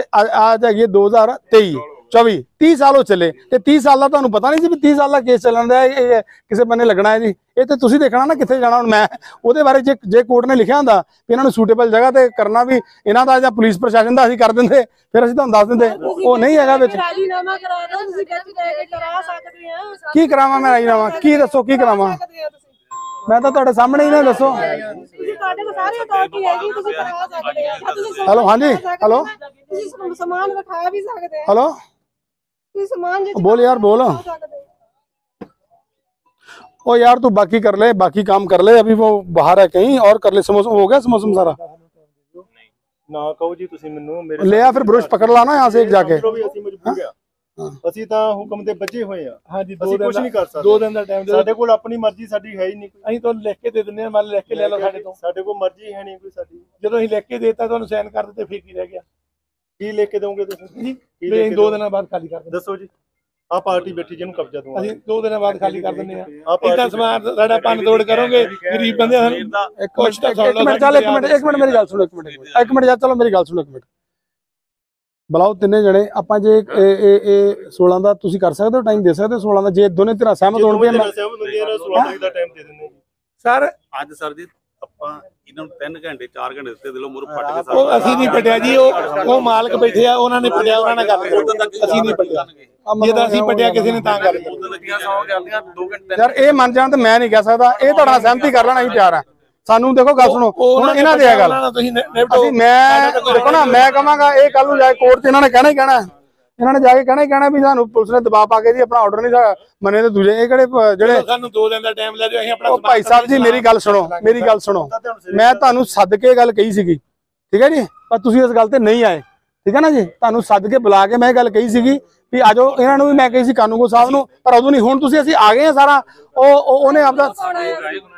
ਤੇ ਅੱਜ ਹੈਗੀ ਹੈ 2023 24 30 ਸਾਲ ਹੋ ਚੱਲੇ। ਤੇ 30 ਸਾਲ ਦਾ ਤੁਹਾਨੂੰ ਪਤਾ ਨਹੀਂ ਸੀ ਵੀ 30 ਸਾਲ ਦਾ ਕੇਸ ਚੱਲਣ ਦਾ ਕਿਸੇ ਬੰਨੇ ਲੱਗਣਾ ਹੈ ਜੀ। ਇਹ ਤੇ ਤੁਸੀਂ ਦੇਖਣਾ ਨਾ ਕਿੱਥੇ ਜਾਣਾ ਹੁਣ ਮੈਂ। ਉਹਦੇ ਬਾਰੇ ਜੇ ਜੇ ਕੋਰਟ ਨੇ ਲਿਖਿਆ ਹੁੰਦਾ ਵੀ ਇਹਨਾਂ ਨੂੰ ਸੂਟੇਬਲ ਜਗ੍ਹਾ ਤੇ ਕਰਨਾ ਵੀ ਇਹਨਾਂ ਦਾ ਜਾਂ ਪੁਲਿਸ ਪ੍ਰਸ਼ਾਸਨ ਦਾ ਅਸੀਂ ਕਰ ਦਿੰਦੇ ਫਿਰ ਅਸੀਂ ਤੁਹਾਨੂੰ ਦੱਸ ਦਿੰਦੇ। ਉਹ ਨਹੀਂ ਹੈਗਾ ਵਿੱਚ। ਰਾਜੀਨਾਮਾ ਕਰਾ ਤੁਸੀਂ ਕੇ ਕਰਾ ਸਕਦੇ ਆ। ਕੀ ਕਰਾਵਾਂ ਮੈਂ ਰਾਜੀਨਾਮਾ? ਕੀ ਦੱਸੋ ਕੀ ਕਰਾਵਾਂ? ਮੈਂ ਤਾਂ ਤੁਹਾਡੇ ਸਾਹਮਣੇ ਹੀ ਨੇ ਦੱਸੋ ਤੁਸੀਂ ਤੁਹਾਡੇ ਕੋਲ ਸਾਰੀ ਅਥਾਰਟੀ ਹੈਗੀ ਤੁਸੀਂ ਕਰਾ ਸਕਦੇ ਆ ਜਾਂ ਤੁਸੀਂ ਹੈਲੋ, ਹਾਂਜੀ, ਹੈਲੋ। ਤੁਸੀਂ ਸਮ- ਸਮਾਨ ਰਖਾ ਵੀ ਸਕਦੇ ਆ हेलो ਤੁਸੀਂ ਸਮਾਨ ਜੇ बोल यार बोल ਰਖਾ ਸਕਦੇ ਆ। ओ यार तू बाकी कर ले बाकी काम कर ले अभी वो बाहर है कहीं और कर ले समोसा हो गया समोसा सारा ਨਾ ਕਹੋ ਜੀ ਤੁਸੀਂ ਮੈਨੂੰ ਮੇਰੇ ले आ फिर ब्रश पकड़ लाना यहाँ से एक जाके ਚਲੋ ਵੀ ਅਸੀਂ ਤਾਂ ਹੁਕਮ ਦੇ ਬੱਝੇ ਹੋਏ ਆ। ਹਾਂਜੀ ਦੋ ਦਿਨ ਕੁਝ ਨਹੀਂ ਕਰ ਸਕਦੇ। ਦੋ ਦਿਨ ਦਾ ਟਾਈਮ ਸਾਡੇ ਕੋਲ ਆਪਣੀ ਮਰਜ਼ੀ ਸਾਡੀ ਹੈ ਹੀ ਨਹੀਂ ਅਸੀਂ ਤੁਹਾਨੂੰ ਲਿਖ ਕੇ ਦੇ ਦਿੰਦੇ ਹਾਂ ਮੰਨ ਲਿਖ ਕੇ ਲੈ ਲਓ ਸਾਡੇ ਤੋਂ। ਸਾਡੇ ਕੋਲ ਮਰਜ਼ੀ ਹੈ ਨਹੀਂ ਕੋਈ ਸਾਡੀ। ਜਦੋਂ ਅਸੀਂ ਲਿਖ ਕੇ ਦੇਤਾ ਤੁਹਾਨੂੰ ਸਾਈਨ ਕਰ ਦਿੱਤੇ ਫਿਰ ਕੀ ਰਹਿ ਗਿਆ? ਕੀ ਲੈ ਕੇ ਦੋਗੇ ਤੁਸੀਂ? ਕੀ ਲੈ ਦੋ ਦਿਨਾਂ ਬਾਅਦ ਖਾਲੀ ਕਰ ਦਿੰਦੇ ਦੱਸੋ ਜੀ। ਆ ਪਾਰਟੀ ਬੈਠੀ ਜਿਹਨੂੰ ਕਬਜ਼ਾ ਦਵਾਂ ਅਸੀਂ ਦੋ ਦਿਨਾਂ ਬਾਅਦ ਖਾਲੀ ਕਰ ਦਿੰਦੇ ਆ ਆ ਇਦਾਂ ਸਾਡਾ ਪੰਨ ਤੋੜ ਕਰੋਗੇ ਗਰੀਬ ਬੰਦੇ ਸਾਨੂੰ ਇੱਕ ਮਿੰਟ ਇੱਕ ਮਿੰਟ ਇੱਕ ਮਿੰਟ ਮੇਰੀ ਗੱਲ ਸੁਣੋ ਇੱਕ ਮਿੰਟ। ਇੱਕ ਮਿੰਟ ਯਾਰ ਚਲੋ ਮੇਰੀ ਗੱਲ ਸੁਣੋ ਇੱਕ ਮਿੰਟ। ਬੁਲਾਓ ਤਿੰਨੇ ਜਣੇ ਆਪਾਂ ਜੇ ਇਹ ਇਹ ਇਹ 16 ਦਾ ਤੁਸੀਂ ਕਰ ਸਕਦੇ ਹੋ ਟਾਈਮ ਦੇ ਸਕਦੇ ਹੋ 16 ਦਾ ਜੇ ਦੋਨੇ ਧਿਰਾਂ ਸਹਿਮਤ ਹੋਣ ਵੀ ਮੈਂ ਸਹਿਮਤ ਹੁੰਦੀਆਂ ਨੇ 16 ਤਰੀਕ ਦਾ ਟਾਈਮ ਦੇ ਦਿੰਦੇ ਸਰ ਅੱਜ ਸਰ ਜੀ ਆਪਾਂ ਇਹਨਾਂ ਨੂੰ 3 ਘੰਟੇ 4 ਘੰਟੇ ਦਿੱਤੇ ਦਿਲੋਂ ਮੁਰ ਫਟ ਕੇ ਉਹ ਅਸੀਂ ਨਹੀਂ ਪਟਿਆ ਜੀ ਉਹ ਉਹ ਮਾਲਕ ਬੈਠੇ ਆ ਉਹਨਾਂ ਨੇ ਪਟਿਆ ਉਹਨਾਂ ਨਾਲ ਗੱਲ ਕਰੋ। ਅਸੀਂ ਨਹੀਂ ਪਟਿਆ। ਜੇ ਤਾਂ ਅਸੀਂ ਪਟਿਆ ਕਿਸੇ ਨੇ ਤਾਂ ਗੱਲ ਕਰੋ ਲੱਗੀਆਂ ਸੌ ਕਰਦੀਆਂ 2 ਘੰਟੇ ਯਾਰ ਇਹ ਮੰਨ ਜਾਣ ਤੇ ਮੈਂ ਨਹੀਂ ਕਹਿ ਸਕਦਾ ਇਹ ਤੁਹਾਡਾ ਸਹਿਮਤੀ ਕਰ ਲੈਣਾ ਅਸੀਂ ਤਿਆਰ ਆ। ਸਾਨੂੰ ਦੇਖੋ ਗੱਲ ਸੁਣੋ ਹੁਣ ਇਹਨਾਂ ਦੇ ਆ ਗੱਲ। ਅਸੀਂ ਮੈਂ ਦੇਖੋ ਨਾ ਮੈਂ ਕਹਾਂਗਾ ਇਹ ਕੱਲ ਨੂੰ ਜਾ ਕੇ ਕੋਰਟ 'ਚ ਇਹਨਾਂ ਨੇ ਕਹਿਣਾ ਹੀ ਕਹਿਣਾ। ਇਹਨਾਂ ਨੇ ਜਾ ਕੇ ਕਹਿਣਾ ਹੀ ਕਹਿਣਾ ਵੀ ਸਾਨੂੰ ਪੁਲਿਸ ਨੇ ਦਬਾਅ ਪਾ ਕੇ ਜੀ ਆਪਣਾ ਆਰਡਰ ਨਹੀਂ ਸਾ- ਮੰਨੇ ਤੇ ਦੂਜੇ ਇਹ ਕਿਹੜੇ ਜਿਹੜੇ ਸਾਨੂੰ ਦੋ ਦਿਨ ਦਾ ਟਾਈਮ ਲੈ ਦਿਓ ਅਸੀਂ ਆਪਣਾ ਉਹ ਭਾਈ ਸਾਹਿਬ ਜੀ ਮੇਰੀ ਗੱਲ ਸੁਣੋ ਮੇਰੀ ਗੱਲ ਸੁਣੋ। ਮੈਂ ਤੁਹਾਨੂੰ ਸੱਦ ਕੇ ਗੱਲ ਕਹੀ ਸੀਗੀ ਠੀਕ ਹੈ ਜੀ? ਪਰ ਤੁਸੀਂ ਇਸ ਗੱਲ ਤੇ ਨਹੀਂ ਆਏ ਠੀਕ ਹੈ ਨਾ ਜੀ? ਤੁਹਾਨੂੰ ਸੱਦ ਕੇ ਬੁਲਾ ਕੇ ਮੈਂ ਇਹ ਗੱਲ ਕਹੀ ਸੀਗੀ ਵੀ ਆਜੋ ਇਹਨਾਂ ਨੂੰ ਵੀ ਮੈਂ ਕਹੀ ਸੀ ਕਾਨੂੰਗੋ ਸਾਹਿਬ ਨੂੰ ਪਰ ਉਦੋਂ ਨਹੀਂ ਹੁਣ ਤੁਸੀਂ ਅਸੀਂ ਆ ਗਏ ਆ ਸਾਰਾ। ਉਹ ਉਹ- ਉਹਨੇ ਆਪਦਾ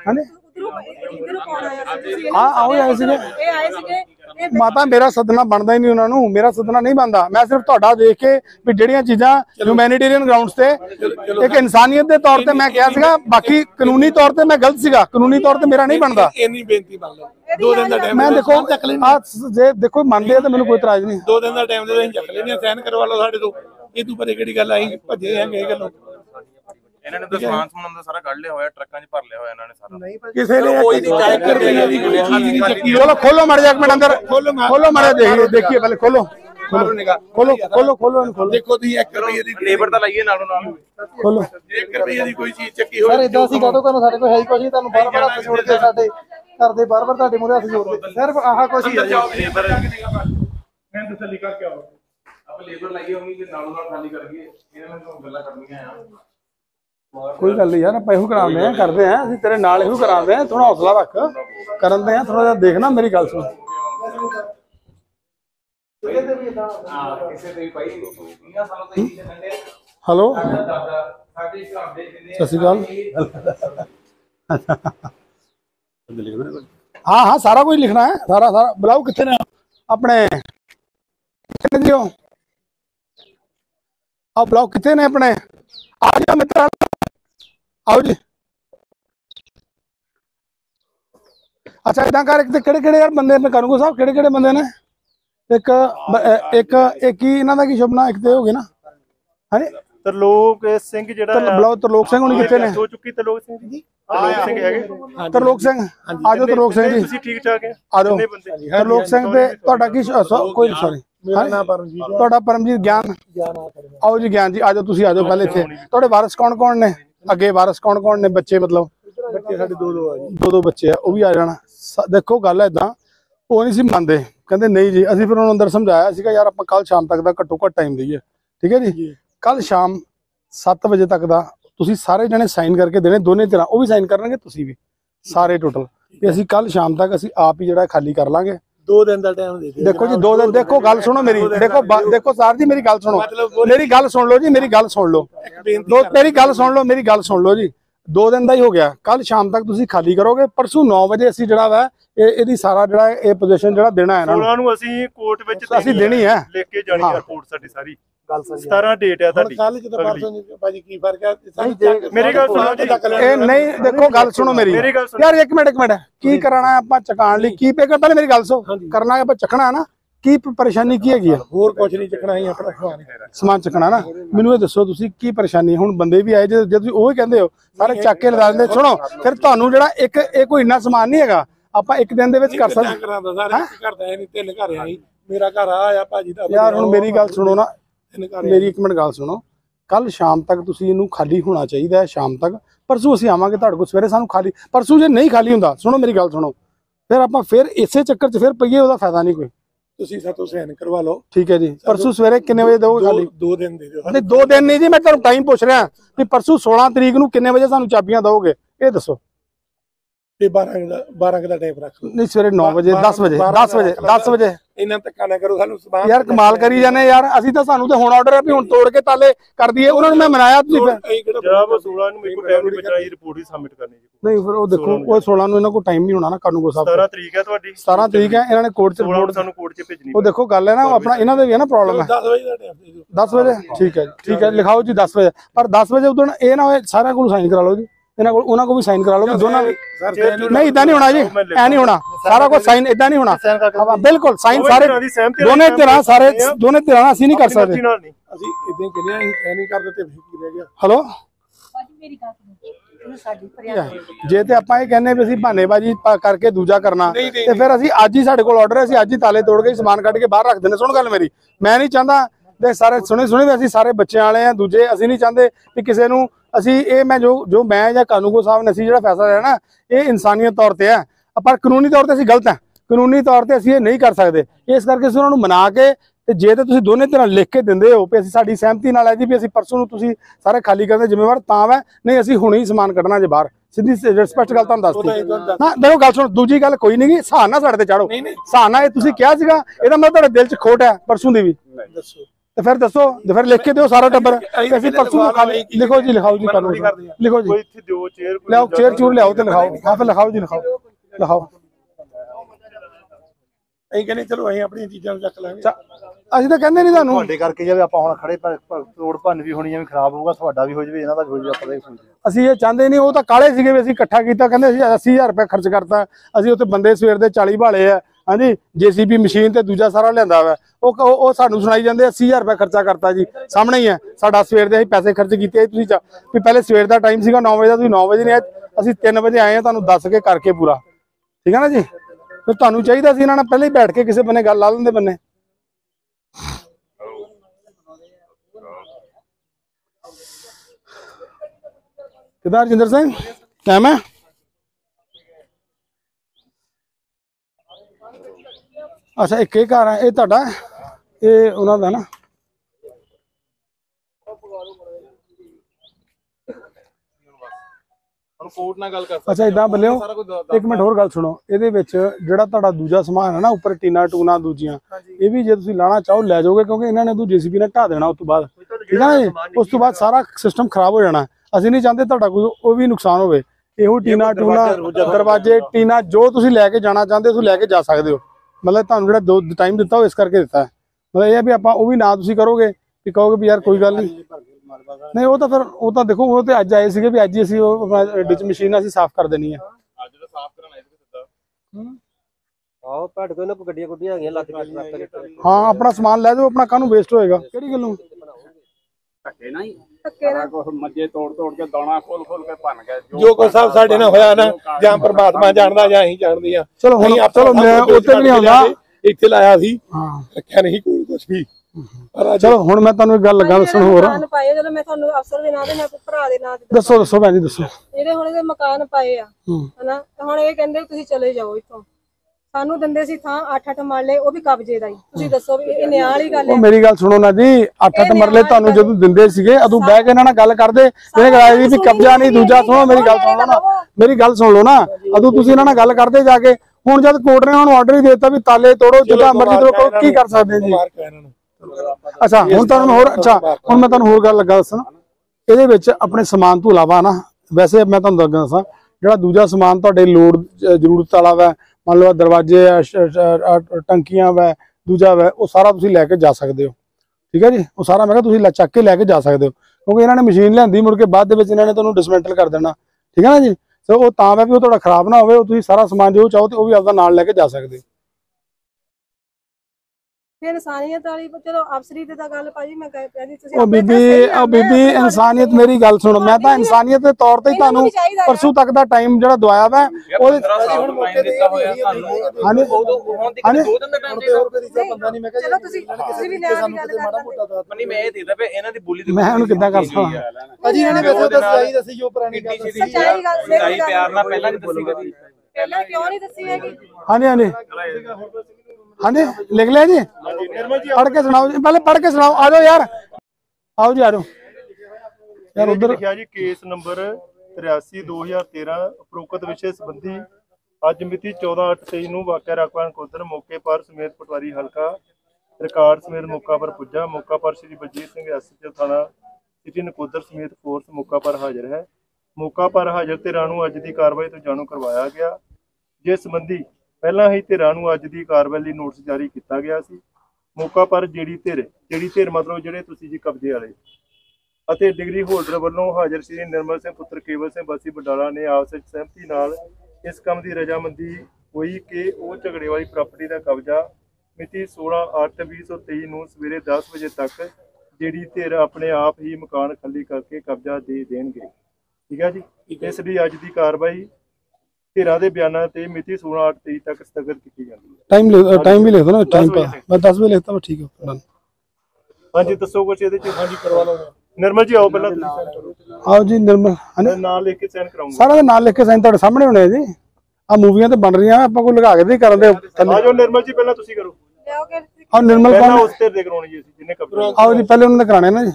ਹਾਂਜੀ? ਉਧਰੋਂ ਇਧਰੋਂ ਕੌਣ ਆਇਆ ਸੀ? ਤੁਸੀਂ ਹਾਂ ਆਓ ਆਏ ਸੀਗੇ। ਇਹ ਆਏ ਸੀਗੇ ਇਹ ਮਾਤਾ ਮੇਰਾ ਸਦਨਾ ਬਣਦਾ ਹੀ ਨਹੀਂ ਉਹਨਾਂ ਨੂੰ ਮੇਰਾ ਸਦਨਾ ਨਹੀਂ ਬਣਦਾ। ਮੈਂ ਸਿਰਫ ਤੁਹਾਡਾ ਦੇਖ ਕੇ ਵੀ ਜਿਹੜੀਆਂ ਚੀਜ਼ਾਂ ਹਿਊਮੈਨਿਟੇਰੀਅਨ ਗਰਾਊਂਡਸ ਤੇ ਇੱਕ ਇਨਸਾਨੀਅਤ ਦੇ ਤੌਰ ਤੇ ਮੈਂ ਕਿਹਾ ਸੀਗਾ ਬਾਕੀ ਕਾਨੂੰਨੀ ਤੌਰ ਤੇ ਮੈਂ ਗਲਤ ਸੀਗਾ ਕਾਨੂੰਨੀ ਤੌਰ ਤੇ ਮੇਰਾ ਨਹੀਂ ਬਣਦਾ। ਇੰਨੀ ਬੇਨਤੀ ਮੰਨ ਲਓ। ਦੋ ਦਿਨ ਦਾ ਟਾਈਮ ਮੈਂ ਦੇਖੋ ਆ ਜੇ ਦੇਖੋ ਮੰਨਦੇ ਆ ਤਾਂ ਮੈਨੂੰ ਕੋਈ ਇਤਰਾਜ਼ ਨਹੀਂ। ਦੋ ਦਿਨ ਦਾ ਟਾਈਮ ਦੇ ਦਿਓ, ਅਸੀਂ ਚੱਕ ਲੈਨੇ ਸਾਈਨ ਕਰਵਾ ਲਓ ਸਾਡੇ ਤੋਂ। ਇਹ ਤੂੰ ਪਰੇ ਕਿਹੜੀ ਗੱਲ ਆਈ ਭੱਜੇ ਹੈਗੇ ਇਹ ਗੱਲੋਂ। ਇਹਨਾਂ ਨੇ ਤਾਂ ਸਮਾਨ ਸਮੂਨ ਦਾ ਸਾਰਾ ਕੱਢ ਲਿਆ ਹੋਇਆ ਟਰੱਕਾਂ 'ਚ ਭਰ ਲਿਆ ਹੋਇਆ ਇਹਨਾਂ ਨੇ ਸਾਰਾ। ਕਿਸੇ ਨੇ ਕੋਈ ਨਹੀਂ ਚੈੱਕ ਕਰ ਰਹੀ ਦੀ ਨਹੀਂ ਚੱਕੀ। ਚਲੋ ਖੋਲੋ ਮੜ ਜਾ ਇੱਕ ਮਿੰਟ ਅੰਦਰ। ਖੋਲੋ ਖੋਲੋ ਮੜ ਦੇਖੀਏ ਦੇਖੀਏ ਪਹਿਲੇ ਖੋਲੋ। ਮਾਰੋ ਨਿਗਾਹ ਖੋਲੋ ਖੋਲੋ ਖੋਲੋ ਇਹਨੂੰ ਖੋਲੋ। ਦੇਖੋ ਤੁਸੀਂ 1 ਰੁਪਏ ਦੀ ਲੇਬਰ ਤਾਂ ਲਾਈਏ ਨਾਲੋਂ ਨਾਲ। ਖੋਲੋ। 1 ਰੁਪਏ ਦੀ ਕੋਈ ਚੀਜ਼ ਚੱਕੀ ਹੋਵੇ ਸਰ ਇਦਾਂ ਅਸੀਂ ਕਹਦੋ ਕਰਨ ਸਾਡੇ ਕੋਲ ਹੈ ਹੀ ਕੁਝ ਨਹੀਂ ਤੁਹਾਨੂੰ ਬਾਰ ਬਾਰ ਹੱਥ ਜੋੜ ਕੇ ਸਾਡੇ ਕਰਦੇ ਬਾਰ ਬਾਰ ਤੁਹਾਡੇ ਮੂਹਰੇ ਹੱਥ ਜੋੜਦੇ ਸਿਰਫ ਆਹ ਕੁਛ ਹੀ ਹੈ ਜੀ। ਲੇਬਰ। ਮੈਂ ਤਸੱਲੀ ਕਰਕੇ ਆਓ ਆਪਾਂ ਲੇਬਰ ਲਾਈਏ ਹੋਣੀ ਕਿ ਨਾਲੋਂ ਨਾਲ ਖਾਲੀ ਕਰ ਗਏ ਇਹਨਾਂ ਨੇ ਗੱਲਾਂ ਕਰਨੀਆਂ ਆ। ਕੋਈ ਗੱਲ ਨਹੀਂ ਯਾਰ, ਆਪਾਂ ਇਹੋ ਕਰਾਉਂਦੇ ਆ ਕਰਦੇ ਆ ਅਸੀਂ ਤੇਰੇ ਨਾਲ ਇਹੋ ਕਰਾਉਂਦੇ ਆ ਥੋੜਾ ਹੌਸਲਾ ਰੱਖ, ਕਰਨ ਆ ਥੋੜਾ ਜਿਹਾ ਦੇਖਣਾ ਮੇਰੀ ਗੱਲ ਸੁਣ। ਹੈਲੋ? ਸਤਿ ਸ਼੍ਰੀ ਅਕਾਲ। ਹਾਂ ਹਾਂ, ਸਾਰਾ ਕੁਝ ਲਿਖਣਾ ਹੈ, ਸਾਰਾ ਸਾਰਾ। ਬੁਲਾਓ ਕਿੱਥੇ ਨੇ? ਆਪਣੇ ਕਿੱਥੇ ਦਿਓ ਆ ਬੁਲਾਓ, ਕਿੱਥੇ ਨੇ ਆਪਣੇ? ਆ ਜਾ ਮਿੱਤਰ। ਆਓ ਜੀ। ਅੱਛਾ ਇਦਾਂ ਕਰ ਇੱਕ ਤੇ ਕਿਹੜੇ ਕਿਹੜੇ ਯਾਰ ਬੰਦੇ ਮੈਂ ਕਰੂੰਗਾ ਸਾਹਿਬ? ਕਿਹੜੇ ਕਿਹੜੇ ਬੰਦੇ ਨੇ? ਇੱਕ ਇੱਕ ਇੱਕ ਹੀ ਇਹਨਾਂ ਦਾ ਕੀ ਸ਼ੁਭ ਨਾਂ? ਇੱਕ ਤੇ ਹੋ ਗਏ ਨਾ। ਹਾਂਜੀ। ਤਰਲੋਕ ਸਿੰਘ ਜਿਹੜਾ ਤਰ ਬੁਲਾਓ ਤਰਲੋਕ ਸਿੰਘ ਹੁਣੀ ਕਿੱਥੇ ਨੇ? ਹੋ ਚੁੱਕੀ ਤਰਲੋਕ ਸਿੰਘ ਜੀ। ਤਰਲੋਕ ਸਿੰਘ ਹੈਗੇ। ਤਰਲੋਕ ਸਿੰਘ। ਆਜੋ ਤਰਲੋਕ ਸਿੰਘ ਜੀ। ਤੁਸੀਂ ਠੀਕ ਠਾਕ ਹੈ। ਆਜੋ ਕਿੰਨੇ ਬੰਦੇ? ਤਰਲੋਕ ਸਿੰਘ ਤੇ ਤੁਹਾਡਾ ਕੀ ਕੋਈ ਸੌਰੀ ਮੇਰਾ ਨਾਮ ਪਰਮਜੀਤ ਤੁਹਾਡਾ ਪਰਮਜੀਤ ਗਿਆਨ। ਗਿਆਨ ਆ ਆਓ ਜੀ ਗਿਆਨ ਜੀ ਆਜੋ ਤੁਸੀਂ ਆਜੋ ਪਹਿਲੇ ਇੱਥੇ। ਤੁਹਾਡੇ ਵਾਰਸ ਕੌਣ ਕੌਣ ਨੇ? ਅੱਗੇ ਵਾਰਸ ਕੌਣ ਕੌਣ ਨੇ ਬੱਚੇ ਮਤਲਬ? ਬੱਚੇ ਸਾਡੇ ਦੋ ਦੋ ਆ ਜੀ। ਦੋ ਦੋ ਬੱਚੇ ਆ ਉਹ ਵੀ ਆ ਜਾਣਾ। ਦੇਖੋ ਗੱਲ ਏਦਾਂ ਉਹ ਨਹੀਂ ਸੀ ਮੰਨਦੇ। ਕਹਿੰਦੇ ਨਹੀਂ ਜੀ ਅਸੀਂ ਫਿਰ ਉਹਨਾਂ ਨੂੰ ਅੰਦਰ ਸਮਝਾਇਆ ਸੀਗਾ ਯਾਰ ਆਪਾਂ ਕੱਲ ਸ਼ਾਮ ਤੱਕ ਦਾ ਘੱਟੋ ਘੱਟ ਟਾਈਮ ਦਈਏ। ਠੀਕ ਹੈ ਜੀ? ਕੱਲ ਸ਼ਾਮ 7 ਵਜੇ ਤੱਕ ਦਾ ਤੁਸੀਂ ਸਾਰੇ ਜਣੇ ਸਾਈਨ ਕਰਕੇ ਦੇਣੇ ਦੋਨੇ ਤਰ੍ਹਾਂ ਉਹ ਵੀ ਸਾਈਨ ਕਰਨਗੇ ਤੁਸੀਂ ਵੀ ਸਾਰੇ ਟੋਟਲ ਤੇ ਅਸੀਂ ਕੱਲ ਸ਼ਾਮ ਤੱਕ ਅਸੀਂ ਆਪ ਹੀ ਜਿਹੜਾ ਖਾਲੀ ਕਰ ਲਾਂਗੇ। ਦੋ ਦਿਨ ਦਾ ਟਾਈਮ ਦੇ ਦਿਓ ਦੇਖੋ ਜੀ ਦੋ ਦਿਨ ਦੇਖੋ ਗੱਲ ਸੁਣੋ ਮੇਰੀ। ਦੇਖੋ ਦੇਖੋ ਸਰ ਜੀ ਮੇਰੀ ਗੱਲ ਸੁਣੋ। ਮੇਰੀ ਗੱਲ ਸੁਣ ਲਓ ਜੀ ਮੇਰੀ ਗੱਲ ਸੁਣ ਲਓ। ਦੋ ਮੇਰੀ ਗੱਲ ਸੁਣ ਲਓ ਮੇਰੀ ਗੱਲ ਸੁਣ ਲਓ ਜੀ। ਦੋ ਦਿਨ ਦਾ ਹੀ ਹੋ ਗਿਆ। ਕੱਲ ਸ਼ਾਮ ਤੱਕ ਤੁਸੀਂ ਖਾਲੀ ਕਰੋਗੇ। ਪਰਸੋਂ 9 ਵਜੇ ਅਸੀਂ ਜਿਹੜਾ ਵਾ ਇਹ ਇਹਦੀ ਸਾਰਾ ਜਿਹੜਾ ਇਹ ਪੋਜੀਸ਼ਨ ਜਿਹੜਾ ਦੇਣਾ ਹੈ ਇਹਨਾਂ ਨੂੰ। 16 ਨੂੰ ਅਸੀਂ ਕੋਰਟ ਵਿੱਚ ਅਸੀਂ ਦੇਣੀ ਹੈ। ਲਿਖ ਕੇ ਜਾਣੀ ਹਾਂ। ਸਾਡੀ ਸਾਰੀ। 17 ਡੇਟ ਹੈ ਤੁਹਾਡੀ ਕੱਲ ਜਦੋਂ। ਪਰਸੋਂ ਨਹੀਂ ਭਾਜੀ ਕੀ ਫ਼ਰਕ ਹੈ ਮੇਰੀ ਗੱਲ ਸੁਣੋ ਜੀ। ਇਹ ਨਹੀਂ ਦੇਖੋ ਗੱਲ ਸੁਣੋ ਮੇਰੀ। ਯਾਰ ਇੱਕ ਮਿੰਟ ਇੱਕ ਮਿੰਟ। ਕੀ ਕਰਾਣਾ ਹੈ ਆਪਾਂ ਚਕਾਣ ਲਈ? ਕੀ ਪੇ ਪਹਿਲੇ ਮੇਰੀ ਗੱਲ ਸੁਣੋ। ਕਰਨਾ ਹੈ ਆਪਾਂ ਚੱਕਣਾ ਹੈ ਨਾ। ਕੀ ਪਰੇਸ਼ਾਨੀ ਕੀ ਹੈਗੀ ਆ? ਹੋਰ ਕੁਝ ਨਹੀਂ ਚੱਕਣਾ ਹੀ ਆਪਣਾ ਸਮਾਨ। ਸਮਾਨ ਚੱਕਣਾ ਨਾ। ਮੈਨੂੰ ਇਹ ਦੱਸੋ ਤੁਸੀਂ ਕੀ ਪਰੇਸ਼ਾਨੀ? ਹੁਣ ਬੰਦੇ ਵੀ ਆਏ ਜੇ ਜੇ ਤੁਸੀਂ ਉਹ ਹੀ ਕਹਿੰਦੇ ਹੋ ਸਾਰੇ ਚੱਕ ਕੇ ਲਗਾ ਦਿੰਦੇ। ਸੁਣੋ ਫਿਰ ਤੁਹਾਨੂੰ ਜਿਹੜਾ ਇੱਕ ਇਹ ਕੋਈ ਇੰਨਾ ਸਮਾਨ ਨਹੀਂ ਹੈਗਾ। ਆਪਾਂ ਇੱਕ ਦਿਨ ਦੇ ਵਿੱਚ ਕਰ ਸਕਦੇ। ਕਰਾਂਦਾ? ਸਾਰੇ ਘਰ ਦਾ ਨਹੀਂ ਤਿੰਨ ਘਰ ਆਈ ਮੇਰਾ ਘਰ ਆ ਆ ਭਾਜੀ ਦਾ। ਯਾਰ ਹੁਣ ਮੇਰੀ ਗੱਲ ਸੁਣੋ ਨਾ। ਮੇਰੀ ਇੱਕ ਮਿੰਟ ਗੱਲ ਸੁਣੋ। ਕੱਲ ਸ਼ਾਮ ਤੱਕ ਤੁਸੀਂ ਇਹਨੂੰ ਖਾਲੀ ਹੋਣਾ ਚਾਹੀਦਾ ਹੈ ਸ਼ਾਮ ਤੱਕ। ਪਰਸੋਂ ਅਸੀਂ ਆਵਾਂਗੇ ਤੁਹਾਡੇ ਕੋਲ ਸਵੇਰੇ ਸਾਨੂੰ ਖਾਲੀ ਪਰਸੋਂ ਜੇ ਨਹੀਂ ਖਾਲੀ ਹੁੰਦਾ ਸੁਣੋ ਮੇਰੀ ਗੱਲ ਸੁਣੋ। ਫਿਰ ਆਪਾਂ ਫਿਰ ਇਸੇ ਚੱਕਰ 'ਚ ਫਿਰ ਪਈਏ ਉਹਦਾ ਫਾਇਦਾ ਨਹੀਂ ਕੋਈ। ਤੁਸੀਂ ਸਾਤੋਂ ਸੈਨ ਕਰਵਾ ਲਓ। ਠੀਕ ਹੈ ਜੀ। ਪਰਸੋਂ ਸਵੇਰੇ ਕਿੰਨੇ ਵਜੇ ਦਿਓਗੇ ਦੋ ਖਾਲੀ? ਦੋ ਦਿਨ ਦੇ ਦਿਓ ਨਹੀਂ ਦੋ ਦਿਨ ਨਹੀਂ ਜੀ ਮੈਂ ਤੁਹਾਨੂੰ ਟਾਈਮ ਪੁੱਛ ਰਿਹਾ। ਵੀ ਪਰਸੋਂ 16 ਤਰੀਕ ਨੂੰ ਕਿੰਨੇ ਵਜੇ ਸਾਨੂੰ ਚਾਬੀਆਂ ਦਿਓਗੇ? ਇਹ ਦੱਸੋ। ਤੇ 12 ਦਾ 12 ਦਾ ਟਾਈਮ ਰੱਖ ਲਓ। ਨਹੀਂ ਸਵੇਰੇ 9 ਵਜੇ 10 ਵਜੇ 10 ਵਜੇ 10 ਵਜੇ। ਇਹਨਾਂ ਧੱਕਾ ਨਾ ਕਰੋ? ਸਾਨੂੰ ਸਮਾਨ ਯਾਰ ਕਮਾਲ ਕਰੀ ਜਾਂਦੇ ਯਾਰ। ਅਸੀਂ ਤਾਂ ਸਾਨੂੰ ਤੇ ਹੁਣ ਆਰਡਰ ਹੈ ਵੀ ਹੁਣ ਤੋੜ ਕੇ ਤਾਲੇ ਕਰ ਦਈਏ। ਉਹਨਾਂ ਨੂੰ ਮੈਂ ਮਨਾਇਆ ਤੁਸੀਂ ਫਿਰ। ਅਸੀਂ ਕਿਹੜਾ ਜਨਾਬ 16 ਨੂੰ ਮੇਰੇ ਕੋਲ ਟਾਈਮ ਨਹੀਂ ਬਚਣਾ ਰਿਪੋਰਟ ਹੀ ਸਬਮਿਟ ਕਰਨੀ ਜੀ ਨਹੀਂ ਫਿਰ ਉਹ ਦੇਖੋ ਉਹ 16 ਨੂੰ ਇਹਨਾਂ ਕੋਲ ਟਾਈਮ ਨਹੀਂ ਹੋਣਾ ਨਾ ਕਾਨੂੰਗੋ ਸਾਹਿਬ 17 ਤਰੀਕ ਹੈ ਤੁਹਾਡੀ। 17 ਤਰੀਕ ਹੈ ਇਹਨਾਂ ਨੇ ਕੋਰਟ 'ਚ 16 ਨੂੰ ਰਿਪੋਰਟ ਸਾਨੂੰ ਕੋਰਟ 'ਚ ਭੇਜਣੀ ਉਹ ਦੇਖੋ ਗੱਲ ਹੈ ਨਾ ਉਹ ਆਪਣਾ ਇਹਨਾਂ ਦੇ ਵੀ ਹੈ ਨਾ ਪ੍ਰੋਬਲਮ ਹੈ। 10 ਵਜੇ ਦਾ ਟਾਈਮ ਦੇ ਦਿਓ। 10 ਵਜੇ? ਠੀਕ ਹੈ ਜੀ ਠੀਕ ਹੈ। ਲਿਖਾਓ ਜੀ 10 ਵਜੇ। ਪਰ 10 ਵਜੇ ਉਦੋਂ ਇਹ ਨਾ ਹੋਏ ਸਾਰਿਆਂ ਕੋਲ ਸਾਈਨ ਕਰਾ ਲਓ ਜੀ। ਇਹਨਾਂ ਕੋਲ ਉਹਨਾਂ ਕੋਲ ਵੀ ਸਾਈਨ ਕਰਾ ਲਓ ਦੋਨਾਂ ਸਰ ਨਹੀਂ ਇਦਾਂ ਨਹੀਂ ਹੋਣਾ ਜੀ ਐ ਨਹੀਂ ਹੋਣਾ। ਸਾਰਾ ਕੁਝ ਸਾਈਨ ਇਦਾਂ ਨਹੀਂ ਹੋਣਾ। ਹਾਂ ਬਿਲਕੁਲ ਸਾਈਨ ਸਾਰੇ ਦੀ ਦੋਨੇ ਧਿਰਾਂ ਸਾਰੇ ਦੋਨੇ ਧਿਰਾਂ ਅਸੀਂ ਨਹੀਂ ਕਰ ਸਕਦੇ। ਨਾਲ ਨਹੀਂ। ਅਸੀਂ ਇਦਾਂ ਕਹਿੰਦੇ ਆ ਅਸੀਂ ਐ ਨਹੀਂ ਕਰਦੇ ਤੇ ਫਿਰ ਕੀ ਰਹਿ ਗਿਆ। ਹਲੋ? ਭਾਜੀ ਮੇਰੀ ਗੱਲ ਸੁਣੋ। ਇਹਨੂੰ ਸਾਡੀ ਫਰਿਆਦ ਜੇ ਤੇ ਆਪਾਂ ਇਹ ਕਹਿੰਦੇ ਵੀ ਅਸੀਂ ਬਹਾਨੇਬਾਜ਼ੀ ਪਾ- ਕਰਕੇ ਦੂਜਾ ਕਰਨਾ ਤੇ ਫਿਰ ਅਸੀਂ ਅੱਜ ਹੀ ਸਾਡੇ ਕੋਲ ਆਰਡਰ ਹੈ ਅਸੀਂ ਅੱਜ ਹੀ ਤਾਲੇ ਤੋੜ ਕੇ ਸਮਾਨ ਕੱਢ ਕੇ ਬਾਹਰ ਰੱਖ ਦਿੰਦੇ। ਸੁਣ ਗੱਲ ਮੇਰੀ। ਮੈਂ ਨਹੀਂ ਚਾਹੁੰਦਾ ਤੇ ਸਾਰੇ ਸੁਣੇ ਸੁਣੇ ਵੀ ਅਸੀਂ ਸਾਰੇ ਬੱਚਿਆਂ ਵਾਲੇ ਆ ਦੂਜੇ ਅਸੀਂ ਨਹੀਂ ਚਾਹੁੰਦੇ ਕਿ ਕਿਸੇ ਨੂੰ ਅਸੀਂ ਇਹ ਮੈਂ ਜੋ ਜੋ ਮੈਂ ਜਾਂ ਕਾਨੂੰਗੋ ਸਾਹਿਬ ਨੇ ਅਸੀਂ ਜਿਹੜਾ ਫੈਸਲਾ ਲਿਆ ਨਾ ਇਹ ਇਨਸਾਨੀਅਤ ਤੌਰ ਤੇ ਹੈ। ਪਰ ਕਾਨੂੰਨੀ ਤੌਰ ਤੇ ਅਸੀਂ ਗਲਤ ਹਾਂ। ਕਾਨੂੰਨੀ ਤੌਰ ਤੇ ਅਸੀਂ ਇਹ ਨਹੀਂ ਕਰ ਸਕਦੇ। ਇਸ ਕਰਕੇ ਅਸੀਂ ਉਹਨਾਂ ਨੂੰ ਮਨਾ ਕੇ ਤੇ ਜੇ ਤੇ ਤੁਸੀਂ ਦੋਨੇ ਤਰ੍ਹਾਂ ਲਿਖ ਕੇ ਦਿੰਦੇ ਹੋ ਵੀ ਅਸੀਂ ਸਾਡੀ ਸਹਿਮਤੀ ਨਾਲ ਹੈ ਜੀ ਵੀ ਅਸੀਂ ਪਰਸੋਂ ਨੂੰ ਤੁਸੀਂ ਸਾਰੇ ਖਾਲੀ ਕਰਨ ਦੇ ਜ਼ਿੰਮੇਵਾਰ ਤਾਂ ਵੈ ਨਹੀਂ ਅਸੀਂ ਹੁਣੇ ਹੀ ਸਮਾਨ ਕੱਢਣਾ ਜੇ ਬਾਹਰ। ਸਿੱਧੀ ਸਪਸ਼ਟ ਗੱਲ ਤੁਹਾਨੂੰ ਦੱਸਦੀ ਹਾਂ ਦੇਖੋ ਗੱਲ ਸੁਣ ਦੂਜੀ ਗੱਲ ਕੋਈ ਨਹੀਂ ਸਹਾਨ ਸਾਡੇ ਤੇ ਚਾੜੋ ਸਹਾਨ ਇਹ ਤੁਸੀਂ ਕਿਹਾ ਸੀਗਾ ਇਹਦਾ ਮਤਲਬ ਤੁਹਾਡੇ ਦਿਲ 'ਚ ਖੋਟ ਹੈ ਪਰਸੋਂ ਦੀ ਵੀ। ਦੱਸੋ। ਤੇ ਫਿਰ ਦੱਸੋ ਤੇ ਫਿਰ ਲਿਖ ਕੇ ਦਿਓ ਸਾਰਾ ਟੱਬਰ। ਤੇ ਅਸੀਂ ਪਰਸੋਂ ਨੂੰ ਖਾਲੀ ਲਿਖੋ ਜੀ ਲਿਖਾਓ ਜੀ ਕਾਨੂੰਨ ਲਿਖੋ ਜੀ। ਕੋਈ ਇੱਥੇ ਦਿਓ ਚੇਅਰ ਕੋਈ ਲਿਆਓ ਚੇਅਰ ਚੂਰ ਲਿਆਓ ਤੇ ਲਿਖਾਓ। ਹਾਂ ਫਿਰ ਲਿਖਾਓ ਜੀ ਲਿਖਾਓ। ਲਿਖਾਓ। ਅਸੀਂ ਕਹਿੰਦੇ ਚਲੋ ਅਸੀਂ ਆਪਣੀਆਂ ਚੀਜ਼ਾਂ ਨੂੰ ਚੱਕ ਲਾਂਗੇ। ਅਸੀਂ ਤਾਂ ਕਹਿੰਦੇ ਨਹੀਂ ਤੁਹਾਨੂੰ। ਤੁਹਾਡੇ ਕਰਕੇ ਜੇ ਆਪਾਂ ਹੁਣ ਖੜੇ ਤੋੜ ਭੰਨ ਵੀ ਹੋਣੀ ਐ ਵੀ ਖਰਾਬ ਹੋਊਗਾ ਤੁਹਾਡਾ ਵੀ ਹੋ ਜਵੇ ਇਹਨਾਂ ਦਾ ਵੀ ਹੋ ਜਵੇ ਆਪਾਂ ਹਾਂ। ਅਸੀਂ ਇਹ ਚਾਹੁੰਦੇ ਨਹੀਂ ਉਹ ਤਾਂ ਕਾਲੇ ਸੀਗੇ ਵੀ ਅਸੀਂ ਇਕੱਠਾ ਕੀਤਾ ਕਹਿੰਦੇ ਅਸੀਂ 80000 ਰੁਪਏ ਖਰਚ ਕਰਤਾ। ਅਸੀਂ ਉੱਥੇ ਬੰਦੇ ਸਵੇਰ ਦੇ 40 ਭਾਲੇ ਆ ਹਾਂਜੀ, ਜੀਸੀਬੀ ਮਸ਼ੀਨ ਤੇ ਦੂਜਾ ਸਾਰਾ ਲਿਆਂਦਾ ਵਾ। ਉਹ ਉਹ ਸਾਨੂੰ ਸੁਣਾਈ ਜਾਂਦੇ 80000 ਰੁਪਏ ਖਰਚਾ ਕਰਤਾ ਜੀ। ਸਾਹਮਣੇ ਹੀ ਹੈ ਸਾਡਾ ਸਵੇਰ ਦੇ ਅਸੀਂ ਪੈਸੇ ਖਰਚ ਕੀਤੇ ਤੁਸੀਂ ਵੀ ਪਹਿਲੇ ਸਵੇਰ ਦਾ ਟਾਈਮ ਸੀਗਾ 9 ਵਜੇ ਦਾ, ਤੁਸੀਂ 9 ਵਜੇ ਨਹੀਂ ਆਏ, ਅਸੀਂ 3 ਵਜੇ ਆਏ ਆ, ਤੁਹਾਨੂੰ ਦੱਸ ਕੇ ਕਰਕੇ ਪੂਰਾ। ਠੀਕ ਹੈ ਨਾ ਜੀ? ਫਿਰ ਤੁਹਾਨੂੰ ਚਾਹੀਦਾ ਸੀ ਇਹਨਾਂ ਨਾਲ ਪਹਿਲੇ ਹੀ ਬੈਠ ਕੇ ਕਿਸੇ ਬੰਨੇ ਗੱਲ ਲਾ ਲੈਂਦੇ ਬੰਨੇ। ਕਿਦਾਂ ਰਜਿੰਦਰ ਸਿੰਘ? ਟਾਈਮ ਅੱਛਾ ਇੱਕ ਇਹ ਘਰ ਹੈ ਇਹ ਤੁਹਾਡਾ? ਇਹ ਉਹਨਾਂ ਦਾ ਨਾ? ਹੁਣ ਕੋਰਟ ਨਾਲ ਗੱਲ ਕਰ ਅੱਛਾ ਇਦਾਂ ਬੱਲਿਓ ਇੱਕ ਮਿੰਟ ਹੋਰ ਗੱਲ ਸੁਣੋ। ਇਹਦੇ ਵਿੱਚ ਜਿਹੜਾ ਤੁਹਾਡਾ ਦੂਜਾ ਸਮਾਨ ਹੈ ਨਾ ਉੱਪਰ ਟੀਨਾ ਟੂਨਾ ਦੂਜੀਆਂ ਇਹ ਵੀ ਜੇ ਤੁਸੀਂ ਲਾਣਾ ਚਾਹੋ ਲੈ ਜਾਓਗੇ ਕਿਉਂਕਿ ਇਹਨਾਂ ਨੇ ਤੂੰ ਜੀਸੀਬੀ ਨਾਲ ਢਾ ਦੇਣਾ ਉਸ ਤੋਂ ਬਾਅਦ। ਠੀਕ ਹੈ ਉਸ ਤੋਂ ਬਾਅਦ ਸਾਰਾ ਸਿਸਟਮ ਖਰਾਬ ਹੋ ਜਾਣਾ। ਅਸੀਂ ਨਹੀਂ ਚਾਹੁੰਦੇ ਤੁਹਾਡਾ ਕੋਈ ਉਹ ਵੀ ਨੁਕਸਾਨ ਹੋਵੇ। ਇਹੋ ਟੀਨਾ ਟੂਨਾ ਦਰਵਾਜ਼ੇ ਟੀਨਾ ਜੋ ਤੁਸੀਂ ਲੈ ਕੇ ਜਾਣਾ ਚਾਹੁੰਦੇ ਤੁਸੀਂ ਲੈ ਕੇ ਜਾ ਸਕਦੇ ਹੋ। ਮਤਲਬ ਤੁਹਾਨੂੰ ਜਿਹੜਾ ਦੋ ਟਾਈਮ ਦਿੱਤਾ ਉਹ ਇਸ ਕਰਕੇ ਦਿੱਤਾ ਹੈ। ਮਤਲਬ ਇਹ ਹੈ ਵੀ ਆਪਾਂ ਉਹ ਵੀ ਨਾ ਤੁਸੀਂ ਕਰੋਗੇ ਵੀ ਕਹੋਗੇ ਵੀ ਯਾਰ ਕੋਈ ਗੱਲ ਨਹੀਂ। ਨਹੀਂ ਉਹ ਤਾਂ ਫਿਰ ਉਹ ਤਾਂ ਦੇਖੋ ਉਹ ਤੇ ਅੱਜ ਆਏ ਸੀਗੇ ਵੀ ਅੱਜ ਹੀ ਅਸੀਂ ਉਹ ਡਿਚ ਮਸ਼ੀਨ ਅਸੀਂ ਸਾਫ਼ ਕਰ ਦੇਣੀ ਹੈ। ਅੱਜ ਤਾਂ ਸਾਫ਼ ਕਰਨ ਆਏ ਸੀ ਸਿੱਧਾ। ਆਹੋ ਭੱਟ ਕੋਈ ਨਾ ਗੱਡੀਆਂ ਗੁੱਡੀਆਂ ਹੈਗੀਆਂ ਲੱਗ ਕੇ ਟਰੱਕ ਹਾਂ ਆਪਣਾ ਸਮਾਨ ਲੈ ਜਾਓ ਆਪਣਾ ਕਾਹਨੂੰ ਵੇਸਟ ਹੋਏਗਾ। ਕਿਹੜੀ ਗੱਲੋਂ? ਧੱਕੇ ਨਾ ਹੀ ਧੱਕੇ ਨਾਲ ਕੁਛ ਮੱਜੇ ਤੋੜ ਤੋੜ ਕੇ ਦਾਣਾ ਖੋਲ ਖੋਲ ਕੇ ਭੰਨ ਗਏ ਜੋ ਕੋ ਸਾਹਿਬ ਸਾਡੇ ਨਾਲ ਹੋਇਆ ਨਾ ਜਾਂ ਪ੍ਰਮਾਤਮਾ ਜਾਣਦਾ ਜਾਂ ਅਸੀਂ ਜਾਣਦੇ ਆ ਚਲੋ ਹੁਣ ਚਲੋ ਮੈਂ ਸਭ ਕੁਝ ਉੱਤੇ ਵੀ ਨਹੀਂ ਕਰਕੇ ਆਉਂਦਾ ਲਿਆਏ, ਇੱਥੇ ਲਾਇਆ ਸੀ। ਹਾਂ। ਰੱਖਿਆ ਨਹੀਂ ਕੋਈ ਕੁਝ ਵੀ। ਪਰ ਅੱਜ ਚਲੋ ਹੁਣ ਮੈਂ ਤੁਹਾਨੂੰ ਇੱਕ ਗੱਲ ਲੱਗਾ ਦੱਸਣ ਹੋਰ। ਮਕਾਨ ਪਾਏ ਜਦੋਂ ਮੈਂ ਤੁਹਾਨੂੰ ਅਫਸਰ ਦੇ ਨਾਂ ਤੇ ਮੈਂ ਭਰਾ ਦੇ ਨਾਂ ਤੇ ਦੱਸੋ। ਦੱਸੋ ਭੈਣ ਜੀ ਦੱਸੋ। ਜਿਹੜੇ ਹੁਣ ਇਹਦੇ ਮਕਾਨ ਪਾਏ ਆ। ਹਨਾ ਤੇ ਹੁਣ ਇਹ ਕਹਿੰਦੇ ਤੁਸੀਂ ਚਲੇ ਜਾਓ ਇੱਥੋਂ। ਸਾਨੂੰ ਦਿੰਦੇ ਸੀ ਥਾਂ 8-8 ਮਰਲੇ ਉਹ ਵੀ ਕਬਜ਼ੇ ਦਾ ਹੀ। ਤੁਸੀਂ ਦੱਸੋ ਵੀ ਇਹ ਨਿਆਂ ਵਾਲੀ ਗੱਲ ਉਹ ਹੈ। ਮੇਰੀ ਗੱਲ ਸੁਣੋ ਨਾ ਜੀ ਅੱਠ ਅੱਠ ਮਰਲੇ ਤੁਹਾਨੂੰ ਜਦੋਂ ਦਿੰਦੇ ਸੀਗੇ ਉਦੋਂ ਬਹਿ ਕੇ ਇਹਨਾਂ ਨਾਲ ਗੱਲ ਕਰਦੇ ਇਹਨੇ ਕਹਾਇਆ ਜੀ ਵੀ ਕਬਜ਼ਾ ਨਹੀਂ ਦੂਜਾ ਸੁਣੋ ਮੇਰੀ ਗੱਲ ਸੁਣ ਨਾ। ਮੇਰੀ ਗੱਲ ਸੁਣ ਲਓ ਨਾ ਉਦੋਂ ਤੁਸੀਂ ਇਹਨਾਂ ਨਾਲ ਗੱਲ ਕਰਦੇ ਜਾ ਕੇ ਹੁਣ ਜਦ ਕੋਰਟ ਨੇ ਨੂੰ ਆਰਡਰ ਹੀ ਦਿੱਤਾ ਵੀ ਤਾਲੇ ਤੋੜੋ ਜਿੱਦਾਂ ਮਰਜ਼ੀ ਤੋੜੋ ਕੀ ਕਰ ਸਕਦੇ ਜੀ? ਅੱਛਾ ਹੁਣ ਤੁਹਾਨੂੰ ਮੈਂ ਹੋਰ ਅੱਛਾ ਹੁਣ ਮੈਂ ਤੁਹਾਨੂੰ ਹੋਰ ਗੱਲ ਲੱਗਾ ਦੱਸਣ ਇਹਦੇ ਵਿੱਚ ਆਪਣੇ ਸਮਾਨ ਤੋਂ ਇਲਾਵਾ ਨਾ ਵੈਸੇ ਮੈਂ ਤੁਹਾਨੂੰ ਦੱਸਾਂ ਜਿਹੜਾ ਦੂਜਾ ਸਮਾਨ ਤੁਹਾਡੇ ਲੋੜ ਜ਼ਰੂਰਤ ਵਾਲਾ ਵਾ ਮੰਨ ਲਓ ਦਰਵਾਜ਼ੇ ਆ, ਟੰਕੀਆਂ ਵੈ ਦੂਜਾ ਵੈ ਉਹ ਸਾਰਾ ਤੁਸੀਂ ਲੈ ਕੇ ਜਾ ਸਕਦੇ ਹੋ। ਠੀਕ ਹੈ ਜੀ? ਉਹ ਸਾਰਾ ਮੈਂ ਕਿਹਾ ਤੁਸੀਂ ਚੱਕ ਕੇ ਲੈ ਕੇ ਜਾ ਸਕਦੇ ਹੋ। ਕਿਉਂਕਿ ਇਹਨਾਂ ਨੇ ਮਸ਼ੀਨ ਲਿਆਂਦੀ ਮੁੜ ਕੇ ਬਾਅਦ ਦੇ ਵਿੱਚ ਇਹਨਾਂ ਨੇ ਤੁਹਾਨੂੰ ਡਿਸਮੈਂਟਲ ਕਰ ਦੇਣਾ। ਠੀਕ ਹੈ ਨਾ ਜੀ? ਸੋ ਉਹ ਤਾਂ ਵੈ ਵੀ ਉਹ ਤੁਹਾਡਾ ਖਰਾਬ ਨਾ ਹੋਵੇ ਉਹ ਤੁਸੀਂ ਸਾਰਾ ਸਮਾਨ ਜੋ ਚਾਹੋ ਤੇ ਉਹ ਵੀ ਆਪਦਾ ਨਾਲ ਲੈ ਕੇ ਜਾ ਸਕਦੇ ਹੋ। ਫਿਰ ਇਨਸਾਨੀਅਤ ਵਾਲੀ ਚਲੋ ਅਫਸਰੀ ਤੇ ਤਾਂ ਗੱਲ ਭਾਜੀ ਮੈਂ ਕਹਿ- ਕਹਿੰਦੀ ਤੁਸੀਂ ਉਹ ਤਾਂ ਬੀਬੀ ਸਹੀ ਆ, ਬੀਬੀ ਇਨਸਾਨੀਅਤ। ਮੇਰੀ ਗੱਲ ਸੁਣੋ। ਮੈਂ ਤਾਂ ਇਨਸਾਨੀਅਤ ਦੇ ਤੌਰ ਤੇ ਹੀ ਤੁਹਾਨੂੰ ਪਰਸੋਂ ਤੱਕ ਦਾ ਟਾਈਮ ਜਿਹੜਾ ਦਵਾਇਆ ਵਾ ਉਹਦੇ ਹੁਣ ਮੌਕੇ ਤੇ ਹੋਇਆ ਤੁਹਾਨੂੰ। ਹਾਂਜੀ। ਚਲੋ ਤੁਸੀਂ ਤੁਸੀਂ ਵੀ ਨਿਆਂ ਦੀ ਗੱਲ ਕਰ ਲੈਂਦੇ ਮੈਂ ਇਹ ਦੇਖਦਾ ਪਿਆ ਇਹਨਾਂ ਦੀ ਬੋਲੀ ਦੇ ਮੈਂ ਉਹਨੂੰ ਕਿੱਦਾਂ ਕਰ ਸਕਦਾ ਅਜੀ ਇਹਨਾਂ ਨੇ ਵੈਸੇ ਦੱਸਿਆ ਹੀ ਦੱਸੀ ਜੋ ਪੁਰਾਣੀ ਗੱਲ ਸੱਚਾਈ ਗੱਲ ਸਹੀ ਸਹੀ ਗੱਲ। ਪਿਆਰ ਨਾਲ ਪਹਿਲਾਂ ਨਹੀਂ ਦੱਸੀ ਕਦੀ। ਪਹਿਲਾਂ ਕਿਉਂ ਨਹੀਂ ਦੱਸੀ ਹੈਗੀ? ਹਾਂਜੀ ਹਾਂਜੀ। ਹਾਂਜੀ ਲਿਖ ਲਿਆ ਜੀ? ਪੜ੍ਹ ਕੇ ਸੁਣਾਓ ਜੀ ਪਹਿਲੇ ਪੜ੍ਹ ਕੇ ਸੁਣਾਓ ਆ ਜਾਓ ਯਾਰ। ਆਓ ਜੀ ਆ ਜਾਓ। ਯਾਰ ਉਧਰ ਲਿਖਿਆ ਜੀ ਕੇਸ ਨੰਬਰ 83 2013 ਉਪਰੋਕਤ ਵਿਸ਼ੇ ਸੰਬੰਧੀ ਅੱਜ ਮਿਤੀ 14/8/23 ਨੂੰ ਵਾਕਿਆ ਰਕਵਾਨ ਕੋਦਰ ਮੌਕੇ ਪਰ ਸਮੇਤ ਪਟਵਾਰੀ ਹਲਕਾ ਰਿਕਾਰਡ ਸਮੇਤ ਮੌਕਾ ਪਰ ਪੁੱਜਾ। ਮੌਕਾ ਪਰ ਸ਼੍ਰੀ ਬਲਜੀਤ ਸਿੰਘ ਐਸਐਚਓ ਥਾਣਾ ਸਿਟੀ ਨਕੋਦਰ ਸਮੇਤ ਫੋਰਸ ਮੌਕਾ ਪਰ ਹਾਜ਼ਰ ਹੈ। ਮੌਕਾ ਪਰ ਹਾਜ਼ਰ ਧਿਰਾਂ ਨੂੰ ਅੱਜ ਦੀ ਕਾਰਵਾਈ ਤੋਂ ਜਾਣੂ ਕਰਵਾਇਆ ਗਿਆ। ਜਿਸ ਸੰਬੰਧੀ ਪਹਿਲਾਂ ਹੀ ਧਿਰਾਂ ਨੂੰ ਅੱਜ ਦੀ ਕਾਰਵਾਈ ਲਈ ਨੋਟਿਸ ਜਾਰੀ ਕੀਤਾ ਗਿਆ ਸੀ। ਮੌਕਾ ਪਰ ਜਿਹੜੀ ਧਿਰ ਜਿਹੜੀ ਧਿਰ ਮਤਲਬ ਜਿਹੜੇ ਤੁਸੀਂ ਜੀ ਕਬਜ਼ੇ ਵਾਲੇ। ਅਤੇ ਡਿਗਰੀ ਹੋਲਡਰ ਵੱਲੋਂ ਹਾਜ਼ਰ ਸ੍ਰੀ ਨਿਰਮਲ ਸਿੰਘ ਪੁੱਤਰ ਕੇਵਲ ਸਿੰਘ ਬਸੀ ਬਡਾਲਾ ਨੇ ਆਪਸ ਵਿੱਚ ਸਹਿਮਤੀ ਨਾਲ ਇਸ ਕੰਮ ਦੀ ਰਜਾਮੰਦੀ ਹੋਈ ਕਿ ਉਹ ਝਗੜੇ ਵਾਲੀ ਪ੍ਰਾਪਰਟੀ ਦਾ ਕਬਜ਼ਾ ਮਿਤੀ 16/8/2023 ਨੂੰ ਸਵੇਰੇ 10 ਵਜੇ ਤੱਕ ਜਿਹੜੀ ਧਿਰ ਆਪਣੇ ਆਪ ਹੀ ਮਕਾਨ ਖਾਲੀ ਕਰਕੇ ਕਬਜ਼ਾ ਦੇ ਦੇਣਗੇ। ਠੀਕ ਹੈ ਜੀ। ਇਸ ਲਈ ਅੱਜ ਦੀ ਕਾਰਵਾਈ ਧਿਰਾਂ ਦੇ ਬਿਆਨਾਂ ਤੇ ਮਿਤੀ 16/8/23 ਤੱਕ ਸਥਗਿਤ ਕੀਤੀ ਜਾਂਦੀ ਹੈ। ਟਾਈਮ ਟਾਈਮ ਵੀ ਲਿਖ ਦੋ ਨਾ ਟਾਈਮ ਪਾ ਮੈਂ 10 ਵਜੇ ਲਿਖਤਾ ਵਾ ਠੀਕ ਹੈ done। ਹਾਂਜੀ ਦੱਸੋ ਕੁਛ ਇਹਦੇ ਚ? ਹਾਂਜੀ ਕਰਵਾ ਲਓ। ਨਿਰਮਲ ਜੀ ਆਓ ਪਹਿਲਾਂ ਤੁਸੀਂ ਆਓ ਜੀ ਨਿਰਮਲ ਹਾਂਜੀ ਮੈਂ ਨਾਂ ਲਿਖ ਕੇ ਸਾਈਨ ਕਰਾਉਂਗਾ। ਸਾਰਾ ਦੇ ਨਾਲ ਲਿਖ ਕੇ ਸਾਈਨ ਤੁਹਾਡੇ ਸਾਹਮਣੇ ਹੋਣੇ ਆ ਜੀ। ਆ ਮੂਵੀਆਂ ਤੇ ਬਣ ਰਹੀਆਂ ਆਪਾਂ ਕੋਈ ਲਗਾ ਕੇ ਨਹੀਂ ਕਰਨ ਦੇ ਆ ਜਾਓ ਨਿਰਮਲ ਜੀ ਪਹਿਲਾਂ ਤੁਸੀਂ ਕਰੋ। ਆਓ ਨਿਰਮਲ ਪਹਿਲਾਂ ਕੌਣ? ਉਸ ਤੇ ਦੇ ਕਰਾਉਣੀ ਜੀ ਅਸੀਂ ਜਿਹਨੇ ਕਬਜ਼ਾ ਆਓ ਜੀ ਪਹਿਲੇ ਉਹਨਾਂ ਦੇ ਕਰਾਣੇ ਨਾ ਜੀ।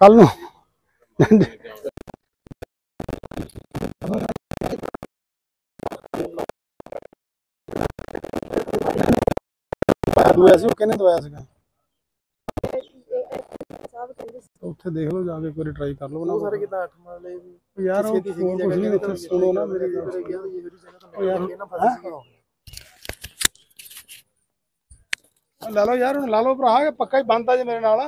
ਕੱਲ ਨੂੰ। ਦਵਾਇਆ ਸੀ ਉਹ ਕਿਹਨੇ ਦਵਾਇਆ ਸੀਗਾ? ਸਭ ਕਹਿੰਦੇ ਸੀ। ਉੱਥੇ ਦੇਖ ਲਓ ਜਾ ਕੇ ਵਾਰੀ ਟਰਾਈ ਕਰ ਲਓ ਉਹ ਨਾ ਸਾਰੇ ਕਿਦਾਂ ਅੱਠ ਮਾਲੇ ਵੀ? ਯਾਰ ਉਹ ਕੁਛ ਨਹੀਂ ਇੱਥੇ ਸੁਣੋ ਨਾ ਮੇਰੀ ਗੱਲ। ਗਿਆ ਵੀ ਇਹੋ ਜਿਹੀ ਜਗ੍ਹਾ ਤੋਂ ਉਹ ਯਾਰ, ਮਿਲ ਕੇ ਨਾ ਫਸ ਗਿਆ ਲੈ ਲਓ ਯਾਰ ਹੁਣ ਲਾ ਲਓ ਭਰਾ ਪੱਕਾ ਹੀ ਬੰਦਾ ਜੇ ਮੇਰੇ ਨਾਲ।